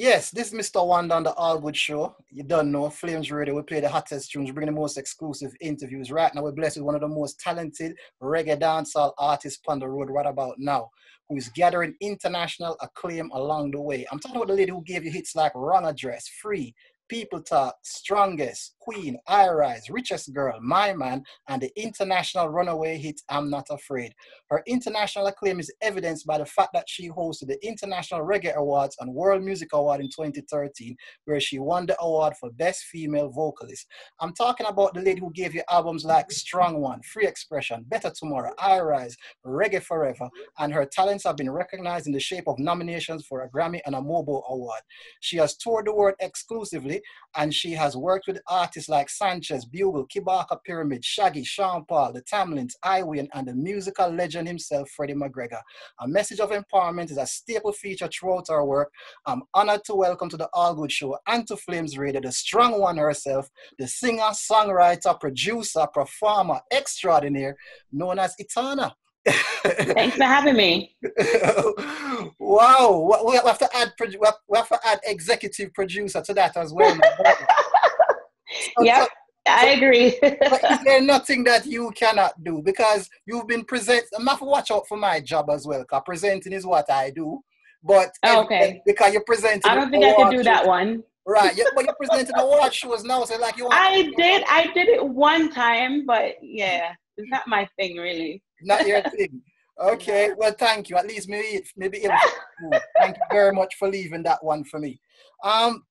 Yes, this is Mr. Wondah on the All Good Show. You don't know, Flames Radio. We play the hottest tunes, bring the most exclusive interviews. Right now, we're blessed with one of the most talented reggae dancehall artists on the road right about now, who is gathering international acclaim along the way. I'm talking about the lady who gave you hits like Wrong Address, Free, People Talk, Strongest, Queen, I Rise, Richest Girl, My Man, and the international runaway hit I'm Not Afraid. Her international acclaim is evidenced by the fact that she hosted the International Reggae Awards and World Music Award in 2013, where she won the award for Best Female Vocalist. I'm talking about the lady who gave you albums like Strong One, Free Expression, Better Tomorrow, I Rise, Reggae Forever, and her talents have been recognized in the shape of nominations for a Grammy and a Mobo Award. She has toured the world exclusively and she has worked with artists like Sanchez, Bugle, Kabaka Pyramid, Shaggy, Sean Paul, the Tamlins, Iwin, and the musical legend himself, Freddie McGregor. A message of empowerment is a staple feature throughout our work. I'm honored to welcome to the All Good Show and to Flames Radio, the strong one herself, the singer, songwriter, producer, performer extraordinaire, known as Etana. Thanks for having me. wow, we have to add we have to add executive producer to that as well. so, yep. So, I agree. but is there nothing that you cannot do? Because you've been present. I'm have to watch out for my job as well. Because presenting is what I do. But oh, okay, because you're presenting. I don't think I could do that one. Right, yeah, but you're presenting award shows now, so like you. I did, I did it one time, but yeah, it's not my thing really. Not your thing. Okay, well, thank you. At least maybe maybe it was thank you very much for leaving that one for me. Um,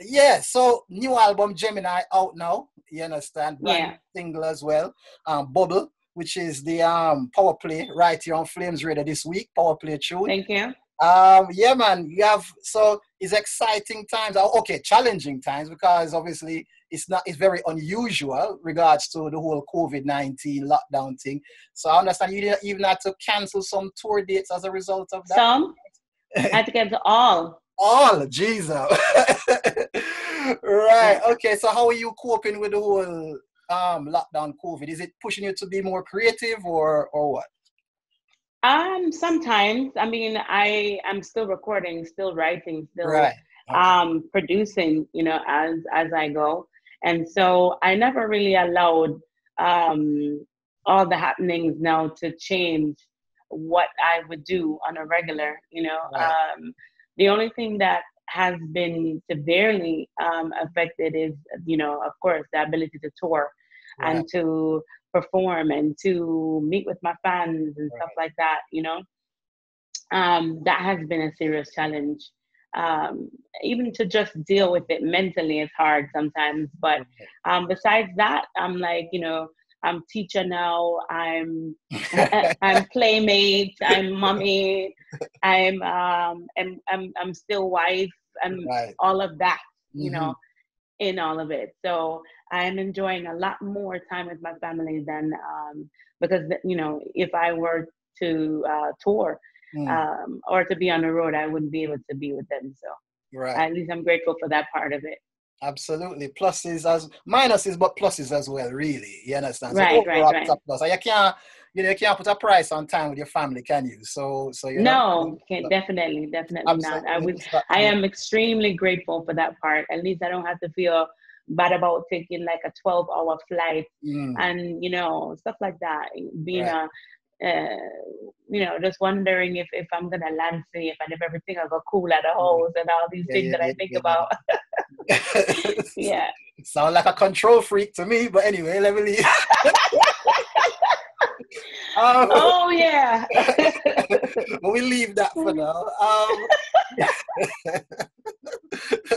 yeah. So new album Gemini out now. You understand? Brand yeah. Single as well. Um, Bubble, which is the um power play right here on Flames Radio this week. Power play tune. Thank you. Um, yeah, man. You have so it's exciting times. Oh, okay, challenging times because obviously it's not it's very unusual regards to the whole COVID nineteen lockdown thing. So I understand you didn't even have to cancel some tour dates as a result of that. Some I had to cancel all. All, Jesus. right. Okay. So how are you coping with the whole um lockdown COVID? Is it pushing you to be more creative or or what? Um, sometimes. I mean, I am still recording, still writing, still right. okay. um producing, you know, as as I go. And so I never really allowed um all the happenings now to change what I would do on a regular, you know. Um the only thing that has been severely um, affected is, you know, of course, the ability to tour and to perform and to meet with my fans and right. stuff like that, you know. Um, that has been a serious challenge. Um, even to just deal with it mentally is hard sometimes. But um, besides that, I'm like, you know, I'm teacher now. I'm I'm playmate. I'm mommy. I'm um I'm I'm, I'm still wife and right. all of that. You mm-hmm. know, in all of it. So I am enjoying a lot more time with my family than um, because you know if I were to uh, tour mm. um, or to be on the road, I wouldn't be able to be with them. So right. at least I'm grateful for that part of it. Absolutely, pluses as minuses, but pluses as well. Really, you understand? So right, right, right. Plus. You can't, you know, you can't put a price on time with your family, can you? So, so you no, can definitely, definitely Absolutely. not. I would, I am extremely grateful for that part. At least I don't have to feel bad about taking like a 12 hour flight mm. and you know stuff like that being right. a uh, you know just wondering if, if i'm gonna land safe and if everything will go cool at the mm. house and all these yeah, things yeah, that i think about. Yeah. Sound like a control freak to me but anyway let me leave. Um, oh yeah. but we leave that for now. Um,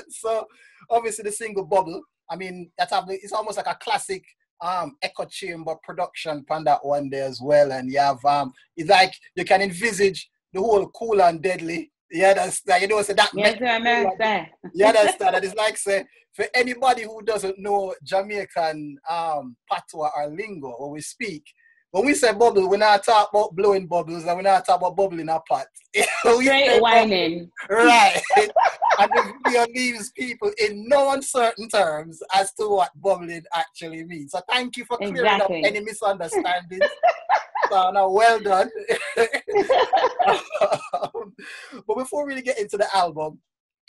so obviously the single bubble I mean, that's it's almost like a classic um echo chamber production on that one there as well. And you have um it's like you can envisage the whole cool and deadly. Yeah, that's that you know so that yes, I Yeah, that's that. It's like say for anybody who doesn't know Jamaican um patois or lingo or we speak, when we say bubble, we're not talking about blowing bubbles and we're not talking about bubbling a pot. Straight whining. Right. and the video leaves people in no uncertain terms as to what bubbling actually means. So thank you for clearing exactly. up any misunderstandings. so now, well done. um, but before we really get into the album,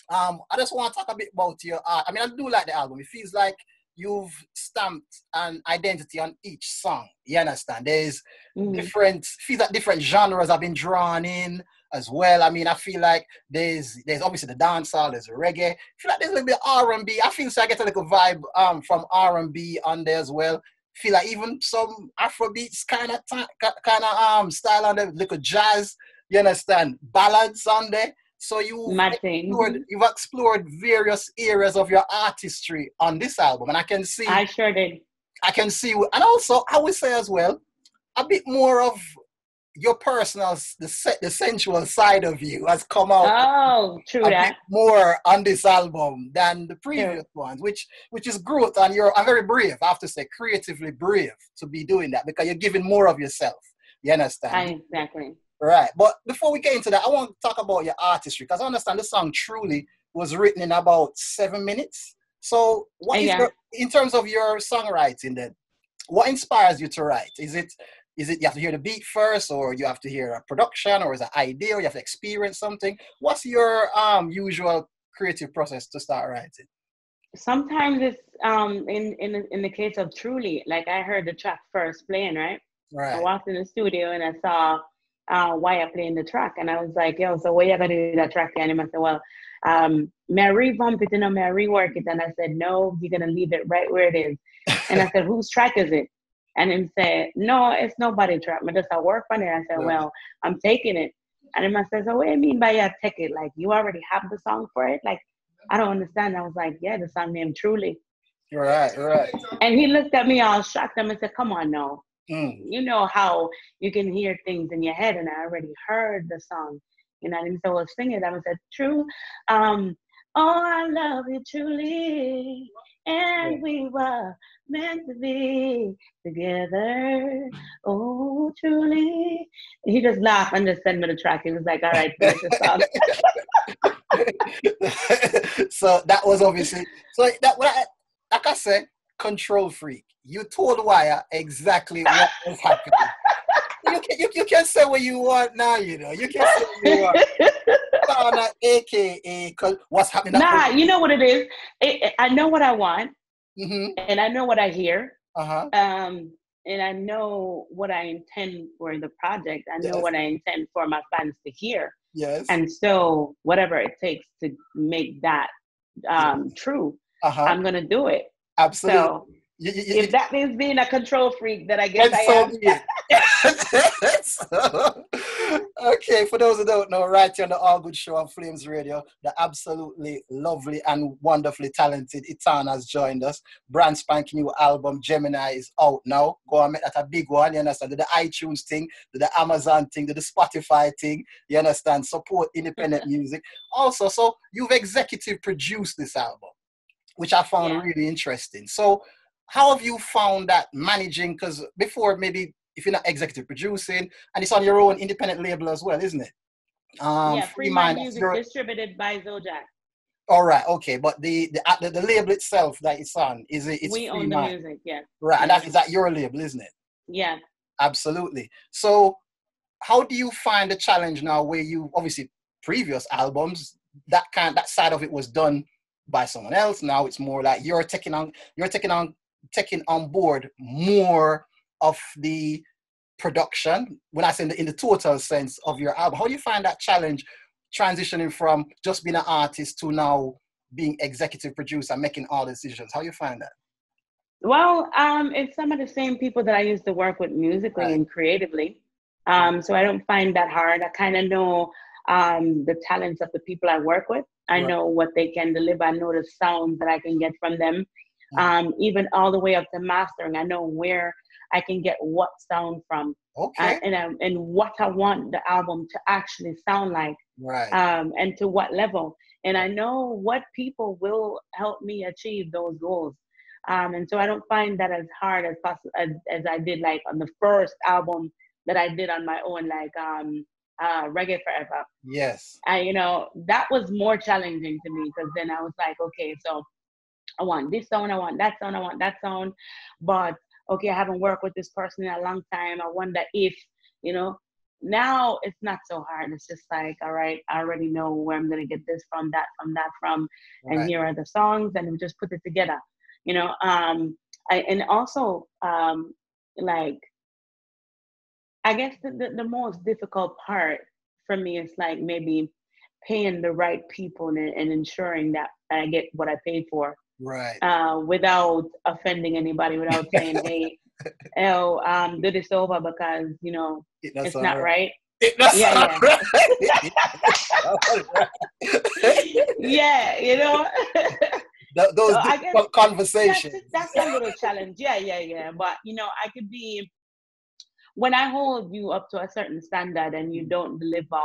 Um, I just want to talk a bit about your art. I mean, I do like the album. It feels like you've stamped an identity on each song. You understand? There's mm. different feels like different genres have been drawn in as well. I mean, I feel like there's there's obviously the dancehall, there's the reggae. I feel like there's a little bit R and B. I feel so I get a little vibe um from R and B on there as well. Feel like even some Afrobeats kind of kind of um style on there, little jazz. You understand? Ballads on there. So you explored, you've explored various areas of your artistry on this album, and I can see. I sure did. I can see, and also I would say as well, a bit more of your personal, the the sensual side of you has come out. Oh, true that. more on this album than the previous true. ones, which which is growth, and you're I'm very brave. I have to say, creatively brave to be doing that because you're giving more of yourself. You understand? Exactly. Right. But before we get into that, I want to talk about your artistry because I understand the song truly was written in about seven minutes. So, what is yeah. your, in terms of your songwriting then? What inspires you to write? Is it is it you have to hear the beat first, or you have to hear a production, or is it idea, or you have to experience something? What's your um usual creative process to start writing? Sometimes it's um in in in the case of Truly, like I heard the track first playing, right? Right. I walked in the studio and I saw uh, why I playing the track. And I was like, yo, so what are you gonna do that track? And he said, well, um, may I revamp it, you know, may I rework it? And I said, no, you're gonna leave it right where it is. and I said, whose track is it? And he said, no, it's nobody track. But just I work on it. I said, well, I'm taking it. And I said, so what do you mean by you take it? Like you already have the song for it? Like I don't understand. I was like, yeah, the song named Truly. Right, right. And he looked at me all shocked and I said, come on, no. Mm. You know how you can hear things in your head, and I already heard the song. You know, and so I was singing. I was said, "True, um, oh, I love you truly, and we were meant to be together. Oh, truly." He just laughed and just sent me the track. He was like, "All right, finish the song." so that was obviously so that what I, like I said, control freak you told Wire exactly what was happening. You can you, you can say what you want now, you know. You can say what you want. Sana, aka what's happening. Nah, you know what it is. It, it, I know what I want, mm-hmm. and I know what I hear. Uh-huh. Um, and I know what I intend for the project. I know yes. what I intend for my fans to hear. Yes. And so, whatever it takes to make that um, true, uh-huh. I'm gonna do it. Absolutely. So, you, you, if that means being a control freak, then I guess I am. so, okay, for those who don't know, right here on the All Good Show on Flames Radio, the absolutely lovely and wonderfully talented Etana has joined us. Brand spanking new album, Gemini, is out now. Go and make that a big one, you understand? Do the iTunes thing, do the Amazon thing, do the Spotify thing, you understand? Support independent music. Also, so you've executive produced this album, which I found yeah. really interesting. So, how have you found that managing? Because before, maybe if you're not executive producing, and it's on your own independent label as well, isn't it? Um, yeah, Free Mind Music distributed by Zojak. All right, okay, but the the, the, the label itself that it's on is it? It's we own the music, yeah. Right, and that is that your label, isn't it? Yeah. Absolutely. So, how do you find the challenge now, where you obviously previous albums that kind that side of it was done by someone else. Now it's more like you're taking on you're taking on taking on board more of the production when i say in the, in the total sense of your album how do you find that challenge transitioning from just being an artist to now being executive producer making all decisions how do you find that well um, it's some of the same people that i used to work with musically right. and creatively um, so i don't find that hard i kind of know um, the talents of the people i work with i right. know what they can deliver i know the sound that i can get from them. Um, even all the way up to mastering. I know where I can get what sound from, okay, uh, and um, and what I want the album to actually sound like, right, um, and to what level. And I know what people will help me achieve those goals. Um, and so I don't find that as hard as possible as, as I did like on the first album that I did on my own, like um, uh, Reggae Forever. Yes. I, you know, that was more challenging to me because then I was like, okay, so I want this sound, I want that sound, I want that sound. But okay, I haven't worked with this person in a long time. I wonder if, you know, now it's not so hard. It's just like, all right, I already know where I'm gonna get this from, that from, that from, right. and here are the songs, and we just put it together. You know, um, I, and also um, like, I guess the, the, the most difficult part for me is like maybe paying the right people and, and ensuring that I get what I paid for. Right. Uh, without offending anybody, without saying, hey, oh, um, do this over because, you know, it's not right. That's yeah, yeah. yeah, you know. those so guess conversations. That's, that's a little challenge. Yeah, yeah, yeah. But you know, I could be when I hold you up to a certain standard and you don't deliver.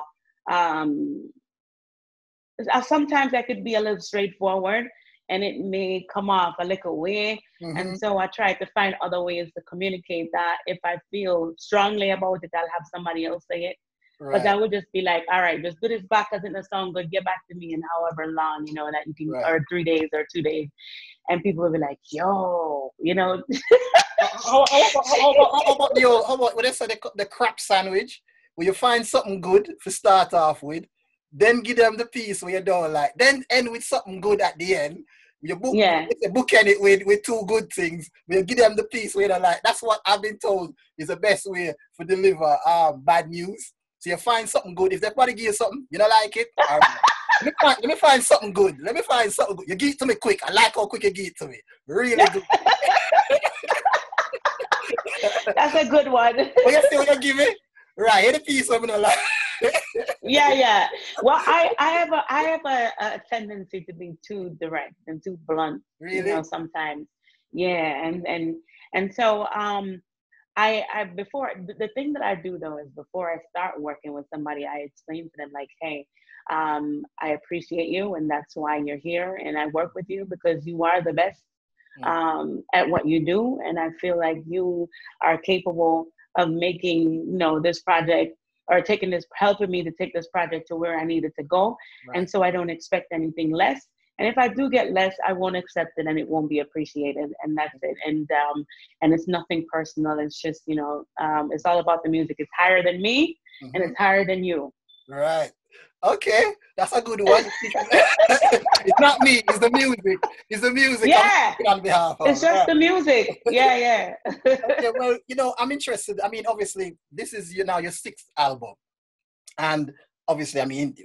Um, sometimes I could be a little straightforward and it may come off a little way. Mm-hmm. And so I try to find other ways to communicate that. If I feel strongly about it, I'll have somebody else say it. Right. But I would just be like, all right, just do this back as in the song, but get back to me in however long, you know, that you can, right. or three days or two days. And people will be like, yo, you know. how, how, how, how, about the how about when they say the, the crap sandwich, where you find something good to start off with, then give them the piece where you don't like, then end with something good at the end, you book, yeah. you bookend it with, with two good things. We'll give them the piece where they like. That's what I've been told is the best way to deliver um, bad news. So you find something good. If they probably give you something, you don't like it. Um, let, me find, let me find something good. Let me find something good. You give it to me quick. I like how quick you give it to me. Really good. That's a good one. what you say what you give me? Right, any piece of me like yeah, yeah. Well, I, I have a I have a, a tendency to be too direct and too blunt. Really? You know, sometimes. Yeah, and and and so um I I before the, thing that I do though is before I start working with somebody, I explain to them like, hey, um, I appreciate you and that's why you're here and I work with you because you are the best mm. um, at what you do and I feel like you are capable of making you know this project or taking this, helping me to take this project to where I needed to go. Right. And so I don't expect anything less. And if I do get less, I won't accept it and it won't be appreciated. And that's it. And um, and it's nothing personal. It's just, you know, um, it's all about the music. It's higher than me mm-hmm. and it's higher than you. Right. Okay, that's a good one. it's not me. It's the music. It's the music. Yeah. On behalf of. It's just yeah. the music. Yeah, yeah. okay, well, you know, I'm interested. I mean, obviously, this is you now your sixth album, and obviously, I mean,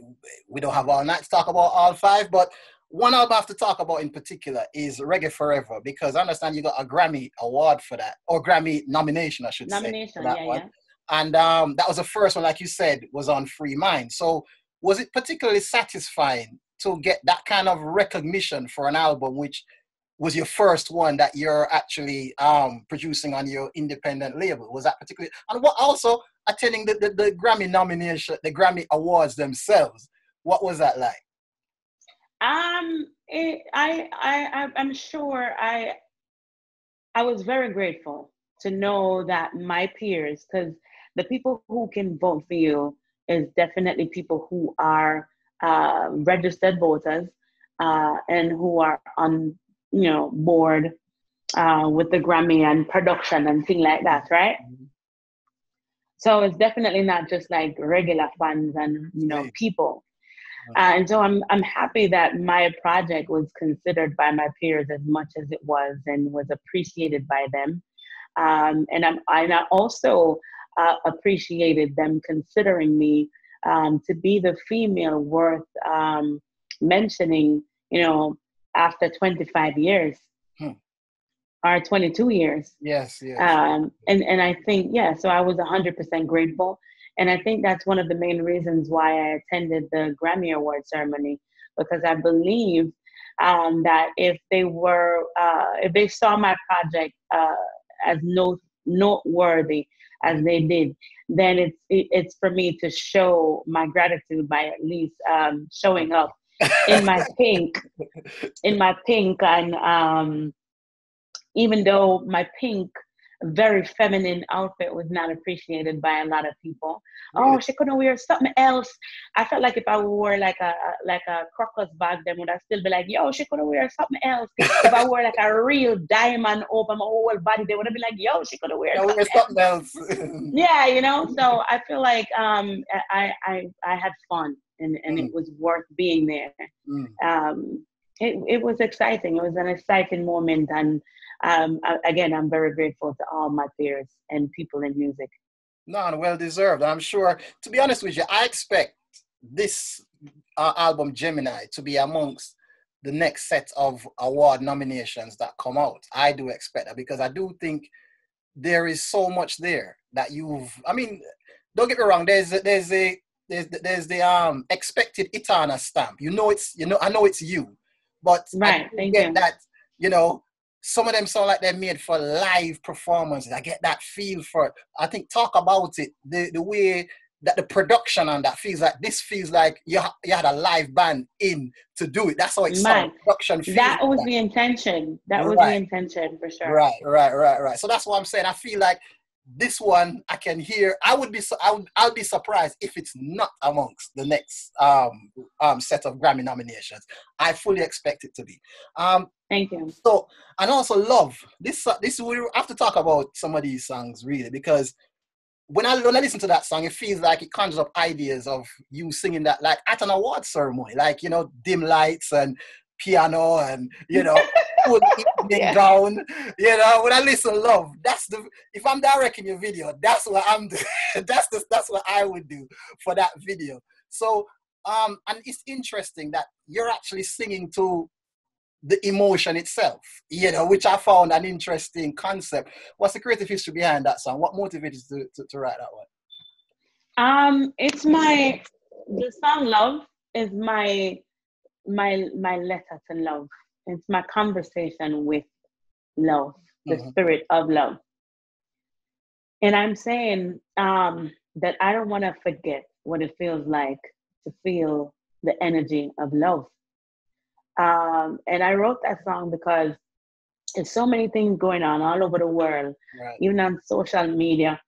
we don't have all night to talk about all five, but one album I have to talk about in particular is Reggae Forever because I understand you got a Grammy award for that, or Grammy nomination, I should nomination, say. Nomination, yeah, one. yeah. And um, that was the first one, like you said, was on Free Mind. So was it particularly satisfying to get that kind of recognition for an album which was your first one that you're actually um, producing on your independent label? Was that particularly and what also attending the, the, the grammy nomination the grammy awards themselves what was that like? Um it, I, I i'm sure i i was very grateful to know that my peers because the people who can vote for you is definitely people who are uh, registered voters uh, and who are on, you know, board uh, with the Grammy and production and thing like that, right? Mm-hmm. So it's definitely not just like regular fans and you know people. Uh, and so I'm I'm happy that my project was considered by my peers as much as it was and was appreciated by them. Um, and I'm and I also uh, appreciated them considering me um, to be the female worth um, mentioning, you know, after 25 years hmm. or 22 years. Yes, yes. Um, and, and I think, yeah, so I was 100% grateful. And I think that's one of the main reasons why I attended the Grammy Award ceremony, because I believe um, that if they were, uh, if they saw my project uh, as note, noteworthy as they did, then it's it, it's for me to show my gratitude by at least um, showing up in my pink, in my pink, and um, even though my pink very feminine outfit was not appreciated by a lot of people. Really? Oh, she couldn't wear something else. I felt like if I wore like a like a crocus bag, then would I still be like, yo, she couldn't wear something else. if I wore like a real diamond over my whole body, they would have been like, yo, she could have wear something, something else. yeah, you know. So I feel like um I I I had fun and and mm. it was worth being there. Mm. Um, it, it was exciting. It was an exciting moment. And um, again, I'm very grateful to all my peers and people in music. No, well deserved. I'm sure, to be honest with you, I expect this uh, album, Gemini, to be amongst the next set of award nominations that come out. I do expect that because I do think there is so much there that you've, I mean, don't get me wrong, there's there's a, there's, there's the um expected Etana stamp. You know it's you know I know it's you, but right, I get you. that, you know, some of them sound like they're made for live performances. I get that feel for it. I think talk about it, the, the way that the production on that feels like this feels like you, you had a live band in to do it. That's how it sounds. Production That was like. the intention. That was right. the intention for sure. Right, right, right, right. So that's what I'm saying. I feel like this one I can hear. I would be I would I'll be surprised if it's not amongst the next um, um, set of Grammy nominations. I fully expect it to be. Um, Thank you. So and also love this. Uh, this we have to talk about some of these songs really because when I when I listen to that song, it feels like it conjures up ideas of you singing that like at an award ceremony, like you know dim lights and piano and you know full evening yeah. gown. You know, when I listen love, that's the if I'm directing your video, that's what I'm doing. that's the that's what I would do for that video. So um and it's interesting that you're actually singing to the emotion itself, you know, which I found an interesting concept. What's the creative history behind that song? What motivated you to, to, to write that one? Um, it's my the song "Love" is my my my letter to love. It's my conversation with love, the mm-hmm. spirit of love. And I'm saying um, that I don't want to forget what it feels like to feel the energy of love. Um, and I wrote that song because there's so many things going on all over the world, right. even on social media.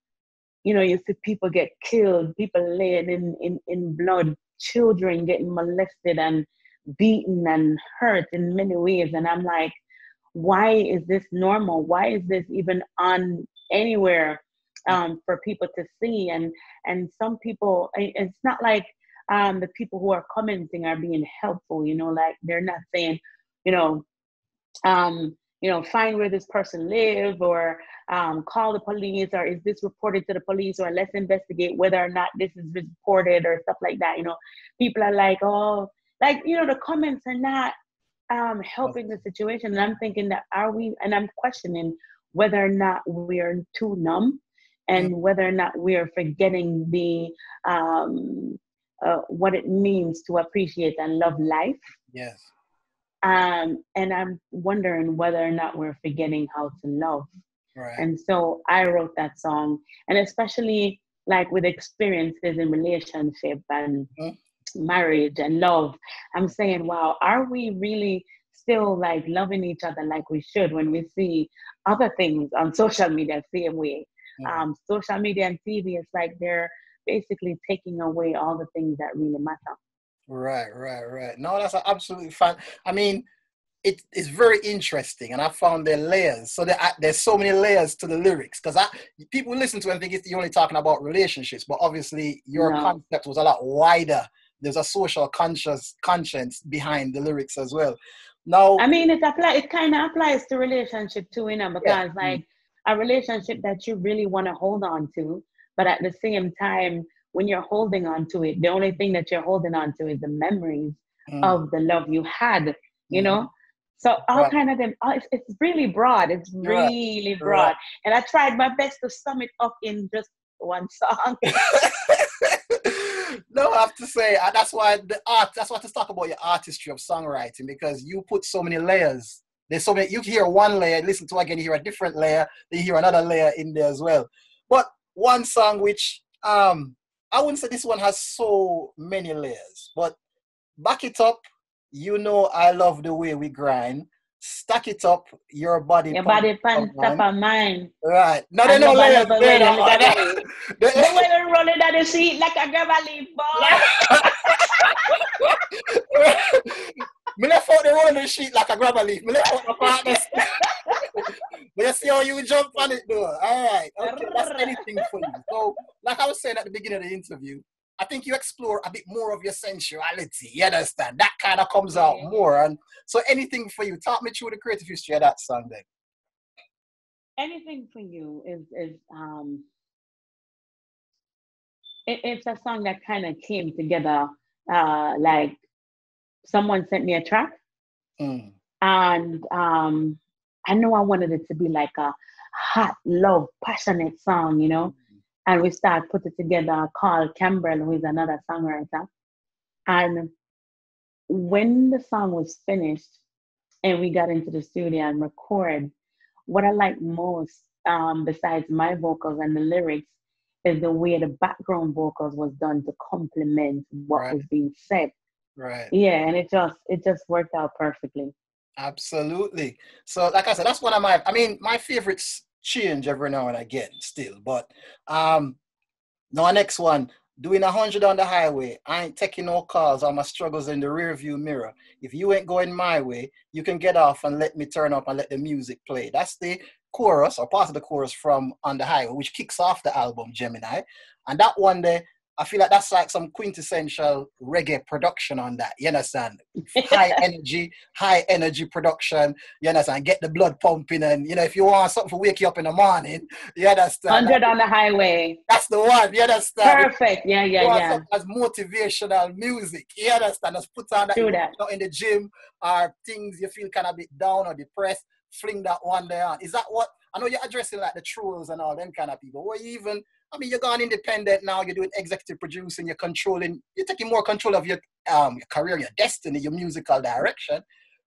You know, you see people get killed, people laying in, in, in blood, children getting molested and beaten and hurt in many ways. And I'm like, why is this normal? Why is this even on anywhere um, for people to see? And and some people, it's not like um, the people who are commenting are being helpful. You know, like they're not saying, you know, um, you know, find where this person live or um, call the police or is this reported to the police or let's investigate whether or not this is reported or stuff like that. You know, people are like, oh, like you know the comments are not um, helping the situation. And i'm thinking that are we and i'm questioning whether or not we're too numb and mm-hmm. whether or not we are forgetting the um, uh, what it means to appreciate and love life. Yes. Um, and i'm wondering whether or not we're forgetting how to love. Right. and so i wrote that song and especially like with experiences in relationship and mm-hmm marriage and love, I'm saying, wow, are we really still like loving each other like we should when we see other things on social media the same way? Mm-hmm. Um, social media and TV, it's like they're basically taking away all the things that really matter. Right, right, right. No, that's absolutely fine. I mean, it, it's very interesting, and I found their layers. So there, there's so many layers to the lyrics because I people listen to it and think it's, you're only talking about relationships, but obviously your no. concept was a lot wider there's a social conscious conscience behind the lyrics as well. Now, I mean, it apply. It kind of applies to relationship too, you know, because yeah. like a relationship that you really want to hold on to, but at the same time, when you're holding on to it, the only thing that you're holding on to is the memories mm. of the love you had. You mm. know, so all right. kind of them. It's, it's really broad. It's really right. broad, right. and I tried my best to sum it up in just one song. no, I have to say uh, that's why the art. That's why to talk about your artistry of songwriting because you put so many layers. There's so many. You hear one layer, listen to again, you hear a different layer, then you hear another layer in there as well. But one song which um I wouldn't say this one has so many layers, but back it up. You know, I love the way we grind. Stack it up, your body. Your body pants top of mine. Right. No, no, no, layers. The way they roll it down the seat like a grab leaf ball. me left out the rolling sheet like a grabber leaf. Me left out the partners. but you see how you jump on it though. All right. Okay, that's anything for you. So, like I was saying at the beginning of the interview, I think you explore a bit more of your sensuality. You understand? That kind of comes out more. And so anything for you. Talk me through the creative history of that song then. Anything for you is is um it, it's a song that kind of came together uh like someone sent me a track mm. and um I know I wanted it to be like a hot, love, passionate song, you know. And we start put it together, called Campbell, who is another songwriter. And when the song was finished and we got into the studio and record, what I like most, um, besides my vocals and the lyrics, is the way the background vocals was done to complement what right. was being said. Right. Yeah, and it just it just worked out perfectly. Absolutely. So, like I said, that's one of my. I mean, my favorites change every now and again, still. But um, now next one, doing a hundred on the highway. I ain't taking no calls on my struggles in the rear view mirror. If you ain't going my way, you can get off and let me turn up and let the music play. That's the chorus or part of the chorus from On the Highway, which kicks off the album Gemini. And that one there I feel like that's like some quintessential reggae production on that. You understand? high energy, high energy production. You understand? Get the blood pumping, and you know if you want something to wake you up in the morning, you understand? Hundred on the highway. That's the one. You understand? Perfect. Yeah, yeah, yeah. As motivational music. You understand? Just put on that, Do that. in the gym or things you feel kind of bit down or depressed. Fling that one there on. Is that what? I know you're addressing like the trolls and all them kind of people. Or even I mean, you're going independent now. You're doing executive producing. You're controlling. You're taking more control of your um your career, your destiny, your musical direction.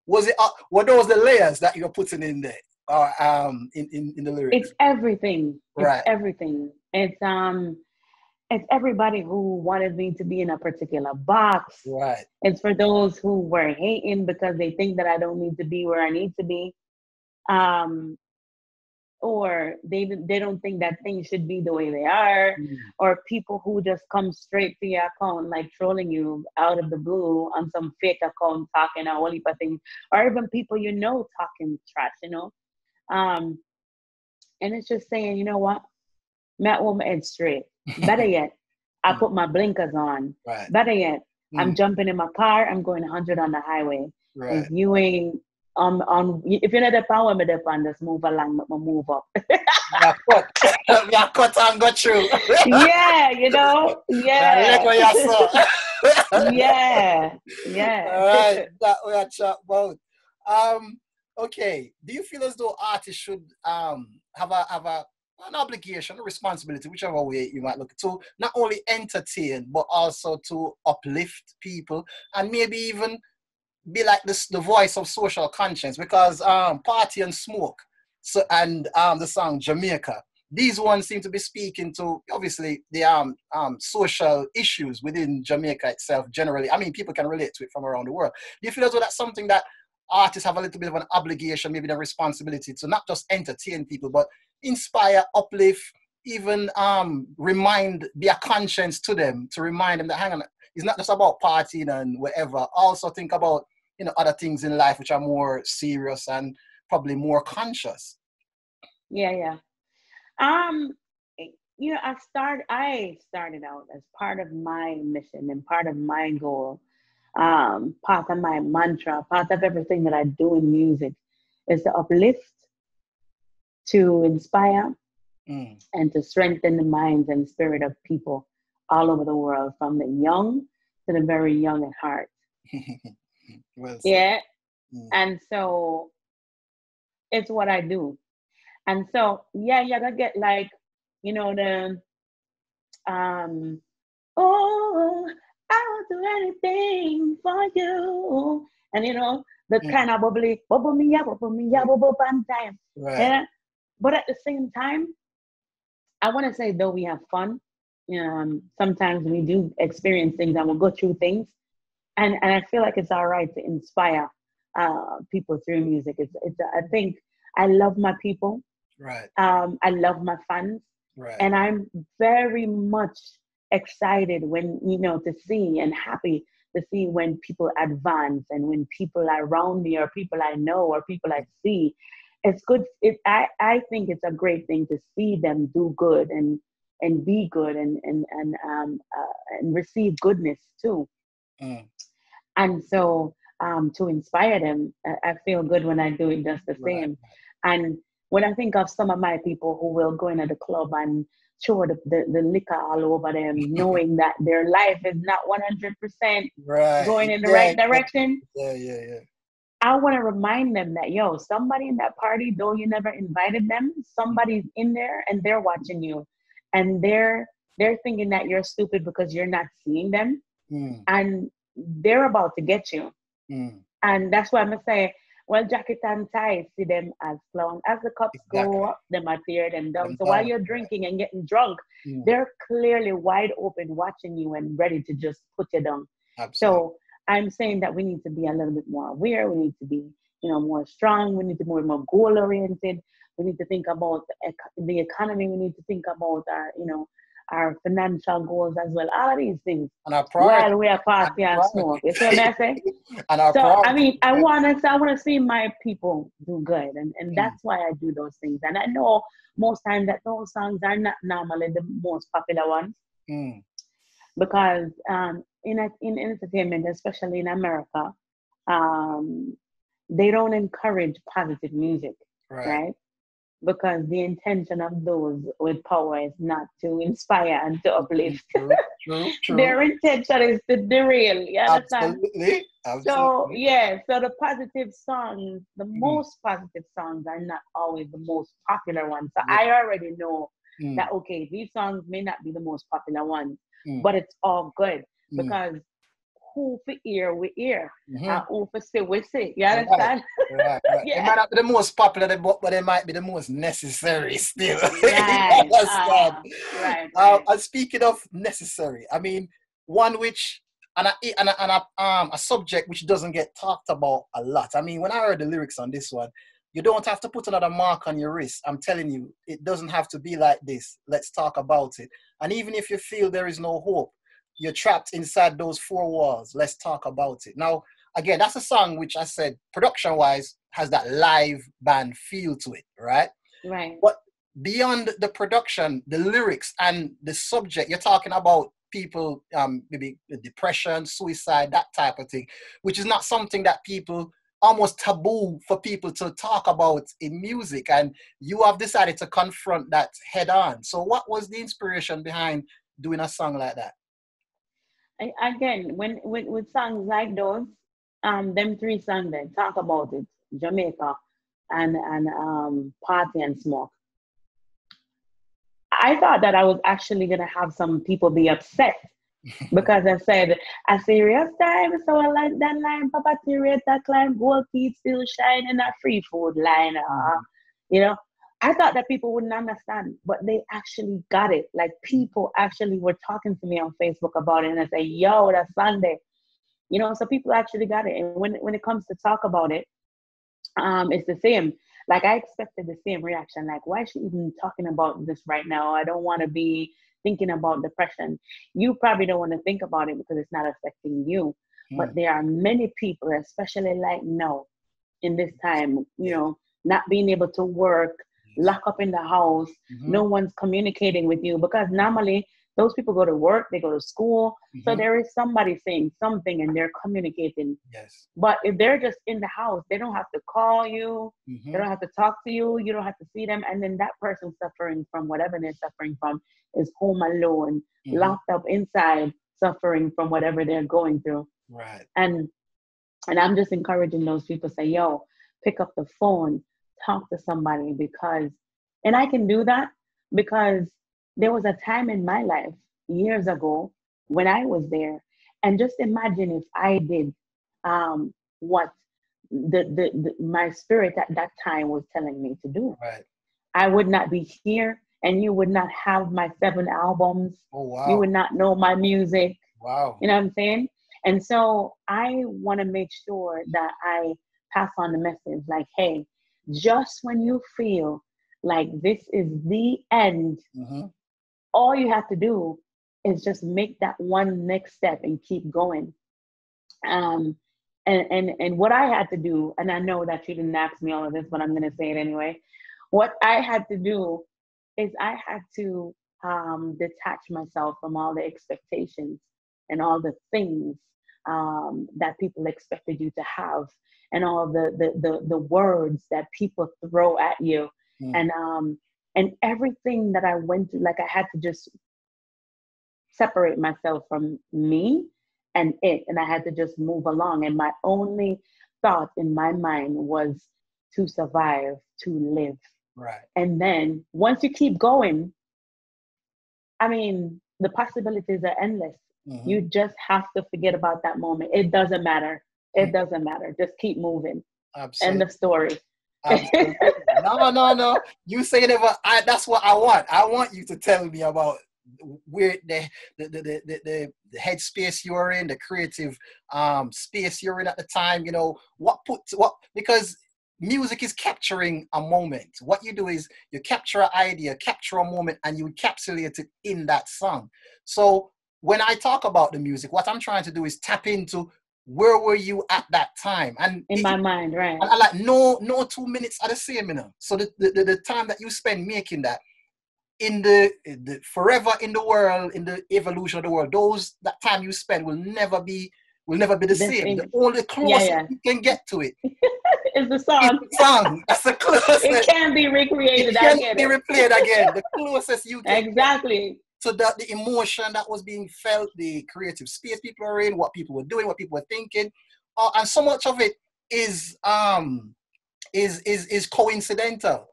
Was it? Uh, were those the layers that you're putting in there, or um in in, in the lyrics? It's everything. It's right. everything. It's um. It's everybody who wanted me to be in a particular box. Right. It's for those who were hating because they think that I don't need to be where I need to be. Um, or they they don't think that things should be the way they are mm. or people who just come straight to your account like trolling you out of the blue on some fake account talking a whole heap of things or even people you know talking trash you know um and it's just saying you know what met my head straight better yet i mm. put my blinkers on right. better yet mm. i'm jumping in my car i'm going 100 on the highway right. if you ain't um on if you're not the power me the pan just move along but move up. Yeah cut yeah cut and go through. Yeah you know? Yeah. yeah yeah. All right that we are chat about. Um okay do you feel as though artists should um have a have a an obligation, a responsibility, whichever way you might look, to not only entertain but also to uplift people and maybe even be like this the voice of social conscience because um party and smoke so and um the song jamaica these ones seem to be speaking to obviously the um, um social issues within jamaica itself generally. I mean people can relate to it from around the world. Do you feel as though that's something that artists have a little bit of an obligation maybe the responsibility to not just entertain people but inspire uplift even um remind be a conscience to them to remind them that hang on it's not just about partying and whatever. Also think about you know other things in life which are more serious and probably more conscious. Yeah yeah. Um you know i start i started out as part of my mission and part of my goal um part of my mantra part of everything that i do in music is to uplift to inspire mm. and to strengthen the minds and spirit of people all over the world from the young to the very young at heart Well yeah. Mm. And so it's what I do. And so yeah, you gotta get like, you know, the um oh I'll do anything for you. And you know, the mm. kind of bubbly, bubble me up, bubble me up, bubble time. Right. Yeah. But at the same time, I want to say though we have fun, um, sometimes we do experience things and we'll go through things and and I feel like it's all right to inspire uh, people through music. It's, it's, I think I love my people. Right. Um, I love my fans. Right. And I'm very much excited when, you know, to see and happy to see when people advance and when people around me or people I know or people I see. It's good. It, I, I think it's a great thing to see them do good and and be good and and and um uh, and receive goodness too. Mm. And so um, to inspire them, I, feel good when I do it just the Right. same. And when I think of some of my people who will go into the club and show the, the, the liquor all over them, knowing that their life is not 100% Right. going in the Yeah, right direction, Yeah, yeah, yeah. I want to remind them that, yo, somebody in that party, though you never invited them, somebody's in there and they're watching you. And they're they're thinking that you're stupid because you're not seeing them. Mm, And they're about to get you. mm. And that's why I'm gonna say, well, jacket and tie, see them as long as the cups Exactly. go up, them are tear them down. Them So while you're drinking and getting drunk, Mm. they're clearly wide open watching you and ready to just put you down. Absolutely. So I'm saying that we need to be a little bit more aware. We need to be, you know, more strong. We need to be more, more goal oriented. We need to think about the, economy. We need to think about our, you know, our financial goals as well. All of these things and our priority. while we are party and Right. smoke. You see what I say? and our So priority. I mean, I want to, I want to see my people do good, and and Mm. that's why I do those things. And I know most times that those songs are not normally the most popular ones Mm, because um, in a, in entertainment, especially in America, um, they don't encourage positive music, right. right? Because the intention of those with power is not to inspire and to uplift. True, true, true. Their intention is to derail. You understand? Absolutely. So yeah, so the positive songs, the Mm. most positive songs are not always the most popular ones. So Yeah. I already know Mm, that okay, these songs may not be the most popular ones, mm, but it's all good mm, because who for ear we ear, mhm. and who for see we see. You Right. understand? Right, right. They yeah. might not be the most popular, but it might be the most necessary still. Right. Understand? ah, right. Uh, and speaking of necessary, I mean, one which and a, and a, and a, um, a subject which doesn't get talked about a lot. I mean, when I heard the lyrics on this one, you don't have to put another mark on your wrist. I'm telling you, it doesn't have to be like this. Let's talk about it. And even if you feel there is no hope, you're trapped inside those four walls. Let's talk about it. Now, again, that's a song which I said, production wise, has that live band feel to it, right? right. But beyond the production, the lyrics and the subject, you're talking about people, um, maybe depression, suicide, that type of thing, which is not something that people almost taboo for people to talk about in music. And you have decided to confront that head on. So, what was the inspiration behind doing a song like that? I, again, when with, with songs like those, um, them three songs that talk about it, Jamaica and and um party and smoke. I thought that I was actually gonna have some people be upset because I said a serious time, so I like that line, Papa Tireta climb gold teeth still shine in a free food line. Uh, you know, I thought that people wouldn't understand, but they actually got it. Like people actually were talking to me on Facebook about it, and I say, "Yo, that's Sunday," you know. So people actually got it, and when when it comes to talk about it, um, it's the same. Like I expected the same reaction. Like, why is she even talking about this right now? I don't want to be thinking about depression. You probably don't want to think about it because it's not affecting you. But Mm, there are many people, especially like now, in this time, you know, not being able to work, lock up in the house, mhm, no one's communicating with you because normally those people go to work, they go to school. So mhm, there is somebody saying something and they're communicating. yes. But if they're just in the house, they don't have to call you, mhm, they don't have to talk to you, you don't have to see them. And then that person suffering from whatever they're suffering from is home alone, mhm, locked up inside, suffering from whatever they're going through. Right. And and I'm just encouraging those people say, yo, pick up the phone, talk to somebody because and I can do that because there was a time in my life years ago when I was there. And just imagine if I did um, what the, the, the my spirit at that time was telling me to do. Right. I would not be here and you would not have my seven albums. Oh, wow! You would not know my music. Wow. You know what I'm saying? And so I want to make sure that I pass on the message like, hey, just when you feel like this is the end, mm-hmm. all you have to do is just make that one next step and keep going. Um, and, and and what I had to do, and I know that you didn't ask me all of this, but I'm gonna say it anyway. What I had to do is I had to um, detach myself from all the expectations and all the things um, that people expected you to have and all the the the, the words that people throw at you mm. and um and everything that I went through like I had to just separate myself from me and it and I had to just move along and my only thought in my mind was to survive to live right and then once you keep going I mean the possibilities are endless Mm-hmm. You just have to forget about that moment. It doesn't matter. It doesn't matter. Just keep moving. Absolutely. End of story. no, no, no. You say it, but I, that's what I want. I want you to tell me about where the the, the, the, the, the headspace you're in, the creative um, space you're in at the time. You know what put what because music is capturing a moment. What you do is you capture an idea, capture a moment, and you encapsulate it in that song. So when I talk about the music, what I'm trying to do is tap into where were you at that time and in it, my mind right and I like no no two minutes are the same you know so the, the, the time that you spend making that in the, the forever in the world in the evolution of the world those that time you spend will never be will never be the, same. same. The only closest yeah, yeah. you can get to it is the song. the song. That's the closest. It can be recreated. It can be replayed again. The closest you can. Exactly. So that the emotion that was being felt, the creative space people are in, what people were doing, what people were thinking, uh, and so much of it is um is is is coincidental.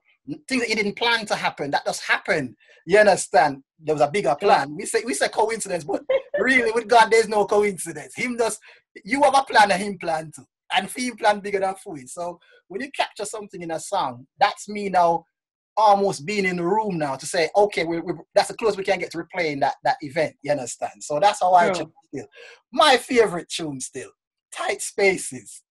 Things that you didn't plan to happen, that just happened. You understand? There was a bigger plan. We say we say coincidence, but really with God, there's no coincidence. Him just you have a plan and him plan too. And him plan bigger than for So when you capture something in a song, that's me now almost being in the room now to say, okay, we, we, that's the close we can get to replaying that that event. You understand? So that's how I still. My favorite tune still, Tight Spaces.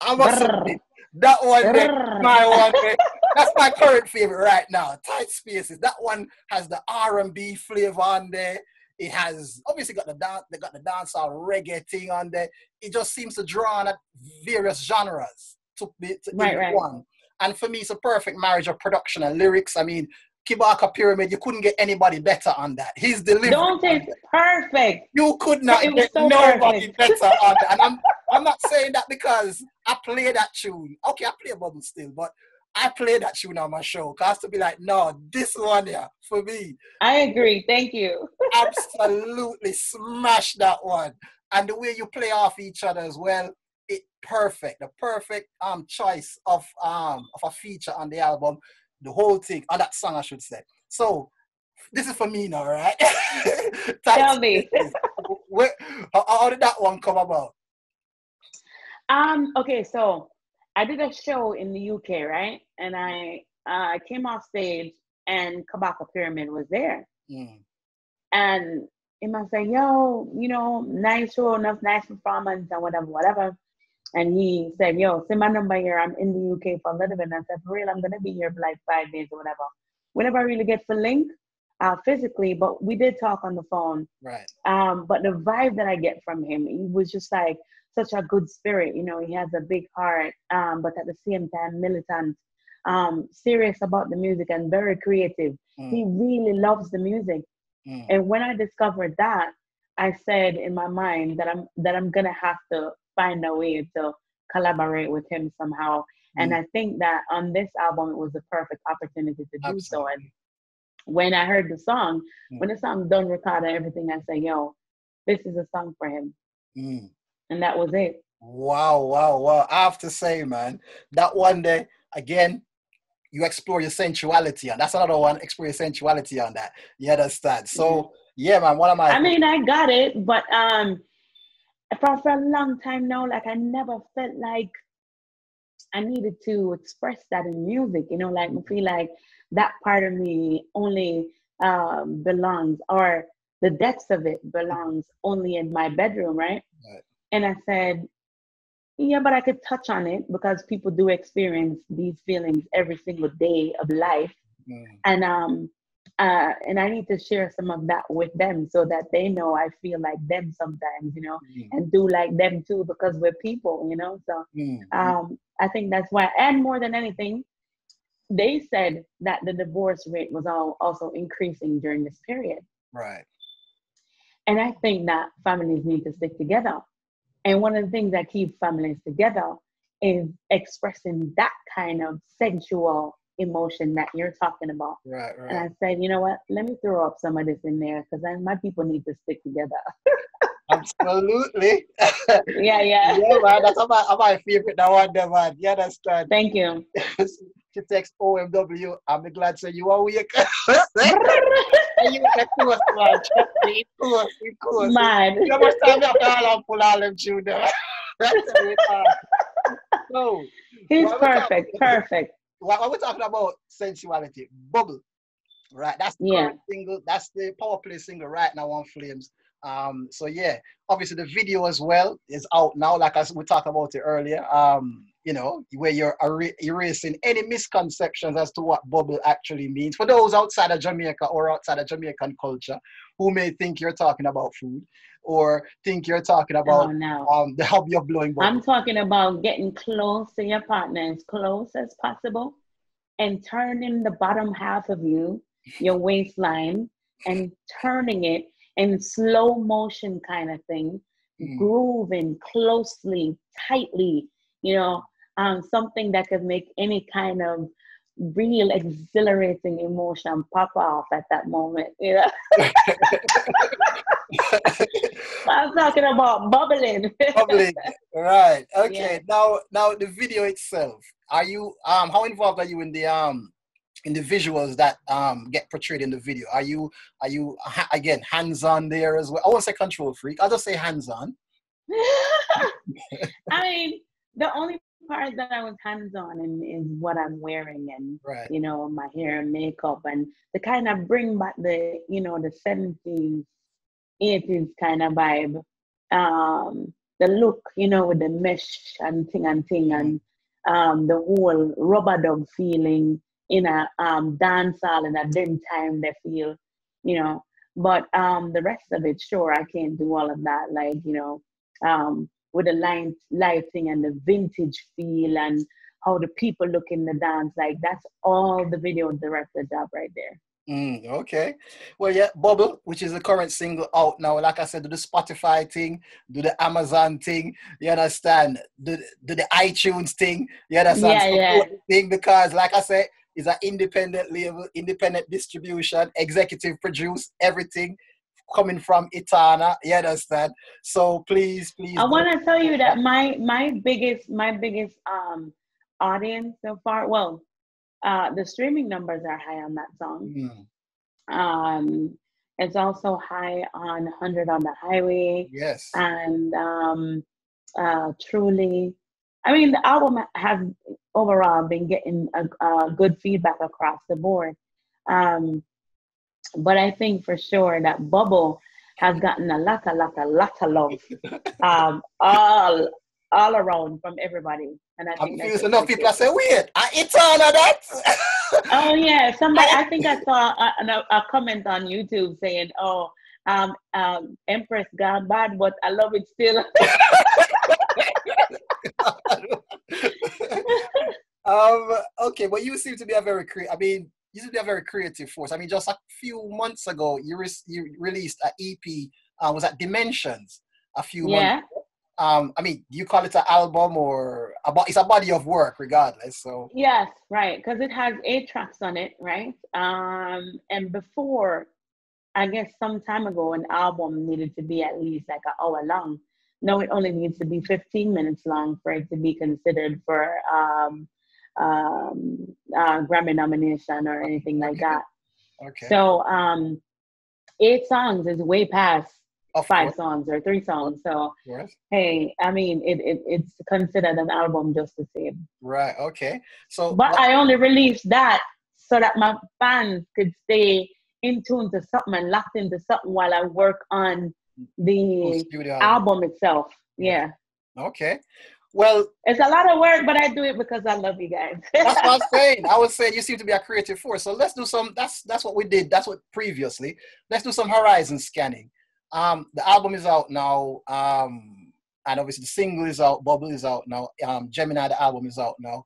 I must admit, that one, there, my one, there, that's my current favorite right now. Tight Spaces. That one has the R and B flavor on there. It has obviously got the dance, they got the dancehall reggae thing on there. It just seems to draw on at various genres to be to right, right. one. And for me, it's a perfect marriage of production and lyrics. I mean, Kabaka Pyramid, you couldn't get anybody better on that. His delivery. Don't say perfect. You could not get so nobody perfect. better on that. And I'm I'm not saying that because I play that tune. Okay, I play a bubble still, but I play that tune on my show. Cause to be like, no, this one here for me. I agree. Thank you. absolutely smash that one. And the way you play off each other as well perfect, the perfect um choice of um of a feature on the album, the whole thing, on that song I should say. So this is for me now, right? Tell me. Where, how, how did that one come about? Um, okay, so I did a show in the UK, right? And I uh, came off stage and Kabaka Pyramid was there. Mm. And he must say, yo, you know, nice show, enough nice performance and whatever, whatever. And he said, Yo, send my number here. I'm in the UK for a little bit. And I said, For real, I'm going to be here for like five days or whatever. We never really get to link uh, physically, but we did talk on the phone. Right. Um, but the vibe that I get from him, he was just like such a good spirit. You know, he has a big heart, um, but at the same time, militant, um, serious about the music, and very creative. Mm. He really loves the music. Mm. And when I discovered that, I said in my mind that I'm that I'm gonna have to find a way to collaborate with him somehow. And mm. I think that on this album, it was the perfect opportunity to do Absolutely. so. And when I heard the song, mm. when the song done recorded and everything, I said, yo, this is a song for him. Mm. And that was it. Wow, wow, wow. I have to say, man, that one day, again, you explore your sensuality, and that's another one, explore your sensuality on that. You understand? So, yeah, man, one of my. I mean, I got it, but um, for, for a long time now, like I never felt like I needed to express that in music, you know, like I feel like that part of me only um, belongs or the depths of it belongs only in my bedroom, right? right? And I said, yeah, but I could touch on it because people do experience these feelings every single day of life. Mm. And um uh, and I need to share some of that with them so that they know I feel like them sometimes, you know, mm. and do like them too because we're people, you know. So mm. um, I think that's why, and more than anything, they said that the divorce rate was all also increasing during this period. Right. And I think that families need to stick together. And one of the things that keeps families together is expressing that kind of sensual emotion that you're talking about. Right, right. And I said, you know what? Let me throw up some of this in there because my people need to stick together. Absolutely. yeah, yeah. Yeah, man. That's my, my favorite that one there, man. You understand? Thank you. she text OMW. I'm glad to you are awake. you man. Of course, of course. Man. You must time you call and pull all them tune so, He's perfect, perfect what we're talking about sensuality, bubble, right? That's the yeah. single. That's the power play single right now on Flames. Um, so yeah, obviously the video as well is out now. Like as we talked about it earlier. Um, you know, where you're er- erasing any misconceptions as to what bubble actually means for those outside of Jamaica or outside of Jamaican culture who may think you're talking about food or think you're talking about oh, no. um, the hobby of blowing. I'm talking about getting close to your partner as close as possible and turning the bottom half of you, your waistline, and turning it in slow motion kind of thing, mm. grooving closely, tightly, you know, um, something that could make any kind of real exhilarating emotion pop off at that moment. You know? I'm talking about bubbling. bubbling. Right. Okay. Yeah. Now now the video itself. Are you um how involved are you in the um in the visuals that um get portrayed in the video? Are you are you ha- again hands on there as well? I won't say control freak. I'll just say hands on. I mean, the only part that I was hands on in is what I'm wearing and right. you know my hair and makeup and to kind of bring back the you know the 70s 80s kind of vibe um the look you know with the mesh and thing and thing and um the whole rub-a-dub feeling in a um dance hall and at then time they feel you know but um the rest of it sure I can't do all of that like you know um with the light, lighting and the vintage feel and how the people look in the dance. Like that's all the video director job right there. Mm, okay. Well, yeah, Bubble, which is the current single out now. Like I said, do the Spotify thing, do the Amazon thing. You understand? Do, do the iTunes thing. You understand? Yeah, yeah. Thing because, like I said, it's an independent label, independent distribution, executive produce, everything coming from Etana. You understand? So please, please. I want to tell you that my my biggest my biggest um audience so far. Well, uh, the streaming numbers are high on that song. Mm. Um, it's also high on 100 on the Highway. Yes. And um, uh, truly, I mean, the album has overall been getting a, a good feedback across the board. Um, but I think for sure that Bubble has gotten a lot, a lot, a lot of love, um, all all around from everybody. And I think I'm enough people are saying, "Wait, it's all of that." oh yeah, somebody. I think I saw a, a, comment on YouTube saying, "Oh, um, um, Empress gone bad, but I love it still." um. Okay, but you seem to be a very creative. I mean, to be a very creative force. I mean, just a few months ago, you, re- you released an EP. Uh, was at Dimensions? A few yeah. months. Ago. Um, I mean, do you call it an album or a bo- it's a body of work, regardless. So yes, right, because it has eight tracks on it, right? Um, and before, I guess some time ago, an album needed to be at least like an hour long. No, it only needs to be 15 minutes long for it to be considered for um, um, uh, Grammy nomination or anything like that. Okay. So um, eight songs is way past of five course. songs or three songs. So hey, I mean, it, it it's considered an album just the same. Right. Okay. So, but what- I only released that so that my fans could stay in tune to something and locked into something while I work on the album. album itself. Yeah. Okay. Well, it's a lot of work, but I do it because I love you guys. that's what I'm saying. I was saying you seem to be a creative force. So let's do some. That's that's what we did. That's what previously. Let's do some horizon scanning. Um, the album is out now. Um, and obviously the single is out. Bubble is out now. Um, Gemini, the album is out now.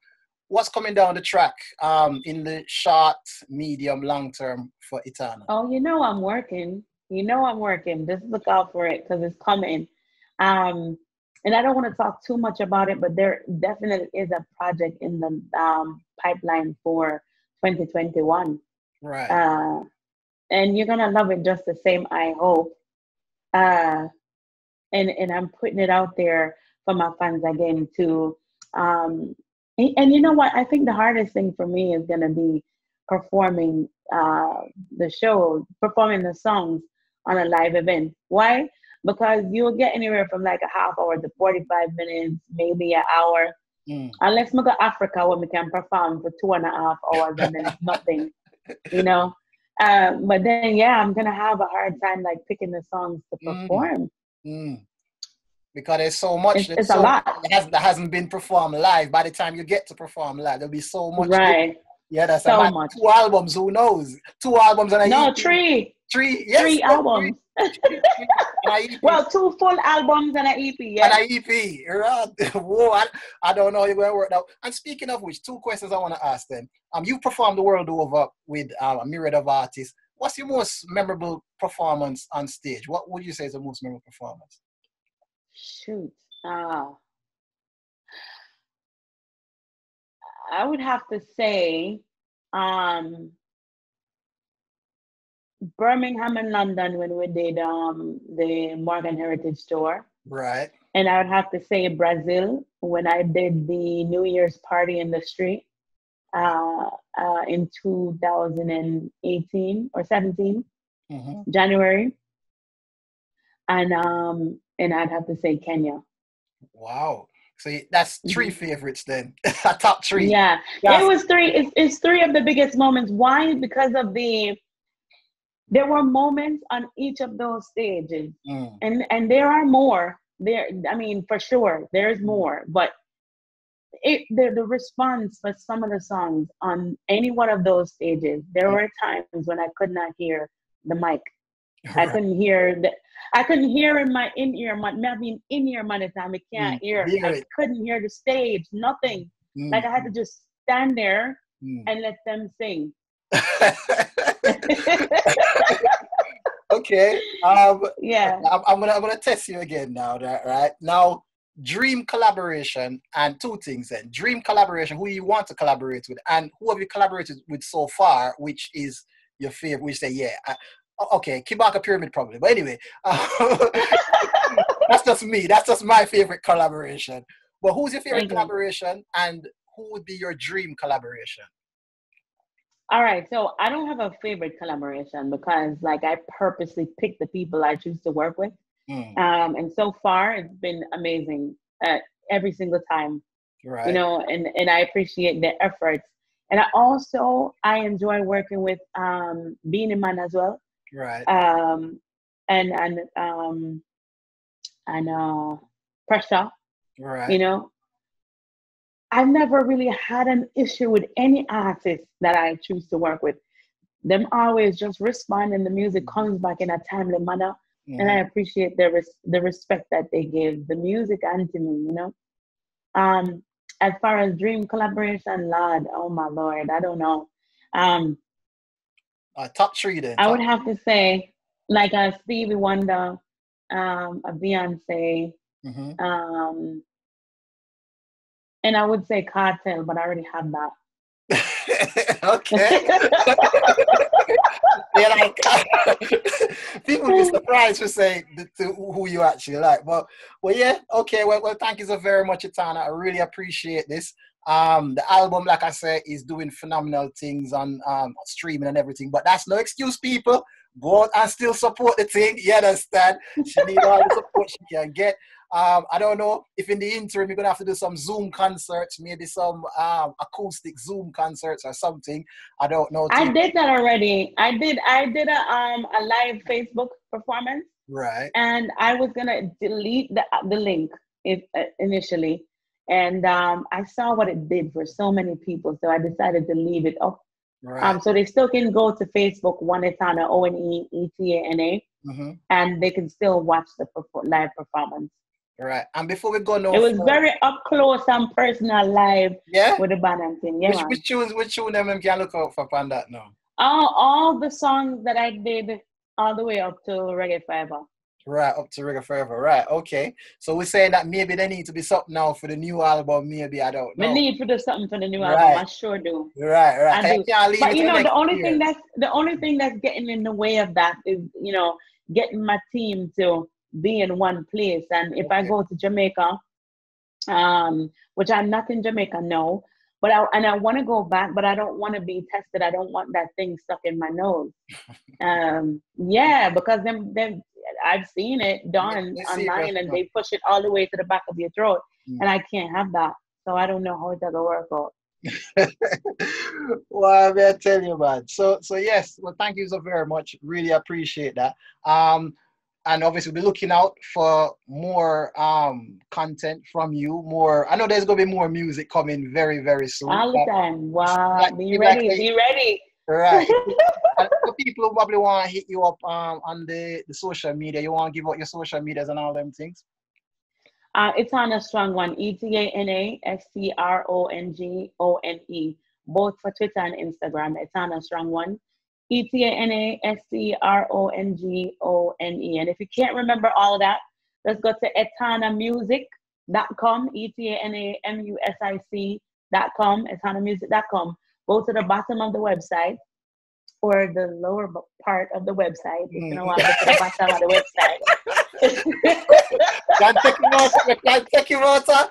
What's coming down the track um, in the short, medium, long term for Etana? Oh, you know I'm working. You know I'm working. Just look out for it because it's coming. Um, and I don't want to talk too much about it, but there definitely is a project in the um, pipeline for 2021. Right. Uh, and you're gonna love it just the same. I hope. Uh, and and I'm putting it out there for my fans again too. Um, and, and, you know what? I think the hardest thing for me is gonna be performing uh, the show, performing the songs on a live event. Why? Because you'll get anywhere from like a half hour to 45 minutes, maybe an hour. Mm. Unless we go to Africa where we can perform for two and a half hours and then nothing, you know. Um, but then, yeah, I'm gonna have a hard time like picking the songs to mm. perform. Mm. Mm. Because there's so much it's, it's so a lot that, has, that hasn't been performed live. By the time you get to perform live, there'll be so much. Right. Yeah, that's so much. Two albums. Who knows? Two albums and a no EP. three. Three. Yes, three albums. Three. well, two full albums and an EP. Yeah. And an EP. Right? Whoa, I, I don't know where we're now. And speaking of which, two questions I want to ask them. Um, you performed the world over with um, a myriad of artists. What's your most memorable performance on stage? What would you say is the most memorable performance? Shoot. Uh, I would have to say um, Birmingham and London when we did um, the Morgan Heritage Tour. Right. And I would have to say Brazil when I did the New Year's party in the street uh, uh, in 2018 or 17, mm-hmm. January. And um, and I'd have to say Kenya. Wow. So that's 3 mm-hmm. favorites then. Top three. Yeah. It was three. It's, it's three of the biggest moments. Why? Because of the there were moments on each of those stages mm. and and there are more there i mean for sure there's mm. more but it the, the response for some of the songs on any one of those stages there were times when i could not hear the mic right. i couldn't hear the i couldn't hear in my in-ear my I mean in-ear monitor i can't mm. hear i couldn't hear the stage nothing mm. like i had to just stand there mm. and let them sing okay. Um, yeah. I'm, I'm, gonna I'm gonna test you again now. Right, right now, dream collaboration and two things. Then dream collaboration. Who you want to collaborate with, and who have you collaborated with so far, which is your favorite. We say yeah. I, okay, Kabaka Pyramid probably. But anyway, uh, that's just me. That's just my favorite collaboration. But who's your favorite collaboration, and who would be your dream collaboration? All right, so I don't have a favorite collaboration because like I purposely pick the people I choose to work with. Mm. Um, and so far it's been amazing uh, every single time. Right. You know, and, and I appreciate the efforts. And I also I enjoy working with um Beenie Man as well. Right. Um and and um and uh pressure. Right. You know, I've never really had an issue with any artist that I choose to work with. Them always just respond and the music comes back in a timely manner. Mm-hmm. And I appreciate the res- the respect that they give the music and to me, you know. Um, as far as dream collaboration, Lord, oh my lord, I don't know. Um, uh, top three then. I would have to say, like a Stevie Wonder, um, a Beyonce, mm-hmm. um, and I would say Kartel, but I already have that. okay. yeah, like people be surprised to say to who you actually like. But well, yeah, okay. Well, well, thank you so very much, Etana. I really appreciate this. Um, the album, like I said, is doing phenomenal things on um, streaming and everything. But that's no excuse, people. Go out and still support the thing. You understand? She need all the support she can get. Um, I don't know if in the interim you're gonna have to do some Zoom concerts, maybe some um, acoustic Zoom concerts or something. I don't know. I did that already. I did. I did a um a live Facebook performance. Right. And I was gonna delete the the link if, uh, initially, And um, I saw what it did for so many people, so I decided to leave it up. Right. Um, so they still can go to Facebook, one Etana, O N E E T A N A, mm-hmm. and they can still watch the live performance. Right. And before we go, no, it was very up close and personal live. Yeah. With the band and thing. Yeah. Which, which tunes? Which tune them can look out for on that now? All all the songs that I did all the way up to Reggae Forever. Right, up to Reggae Forever. Right, okay. So we're saying that maybe there need to be something now for the new album. Maybe I don't know. We need to do something for the new right. album. I sure do. Right, right. I do. But you know, the only year. thing that's the only thing that's getting in the way of that is you know getting my team to be in one place. And if okay. I go to Jamaica, um, which I'm not in Jamaica, no, but I and I want to go back, but I don't want to be tested. I don't want that thing stuck in my nose. um, yeah, because then then I've seen it done yeah, online, and they push it all the way to the back of your throat, mm. and I can't have that. So I don't know how it does work out. well, I tell you, man. So, so yes. Well, thank you so very much. Really appreciate that. Um, and obviously we'll be looking out for more um content from you more i know there's gonna be more music coming very very soon all the time wow be ready like, be ready right people who probably want to hit you up um on the the social media you want to give out your social medias and all them things uh, Etana Strong One, E T A N A S T R O N G O N E, both for Twitter and Instagram. Etana Strong One. E T A N A S C R O N G O N E. And if you can't remember all of that, let's go to etanamusic.com, E T A N A M U S I C.com, etanamusic.com. Go to the bottom of the website or the lower part of the website. If you know what, go to the bottom of the website. can't take him out, can't take him out, uh,